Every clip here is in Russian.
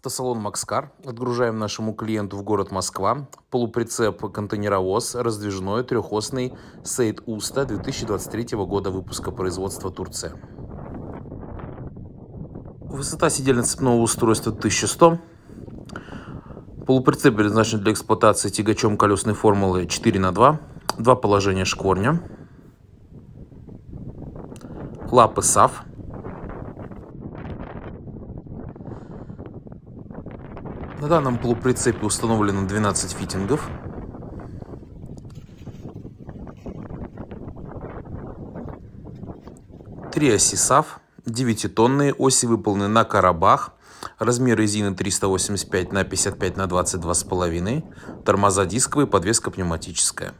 Автосалон «Макскар». Отгружаем нашему клиенту в город Москва полуприцеп контейнеровоз раздвижной трехосный Сейд Уста 2023 года выпуска производства Турция. Высота сидельно-цепного устройства 1100. Полуприцеп предназначен для эксплуатации тягачом колесной формулы 4 на 2 Два положения шкворня. Лапы САФ. На данном полуприцепе установлено 12 фитингов. Три оси САФ, 9-тонные, оси выполнены на коробах. Размер резины 385 на 55 на 22,5. Тормоза дисковые, подвеска пневматическая.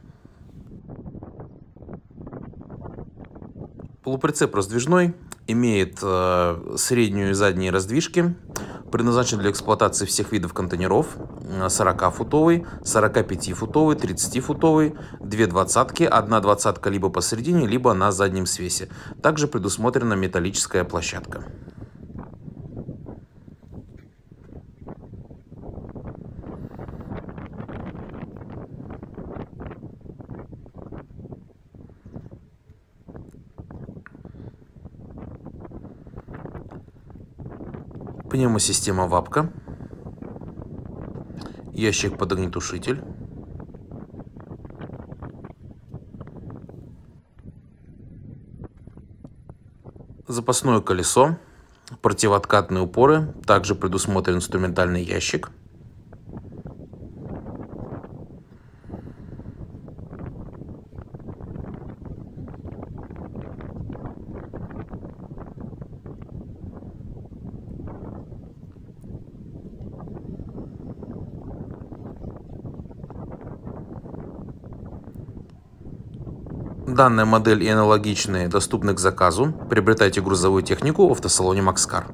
Полуприцеп раздвижной, имеет э, среднюю и задние раздвижки, предназначен для эксплуатации всех видов контейнеров, 40-футовый, 45-футовый, 30-футовый, две двадцатки, одна двадцатка либо посередине, либо на заднем свесе. Также предусмотрена металлическая площадка. Пневмосистема ВАПКА. Ящик под огнетушитель. Запасное колесо. Противооткатные упоры. Также предусмотрен инструментальный ящик. Данная модель и аналогичные доступны к заказу. Приобретайте грузовую технику в автосалоне Макскар.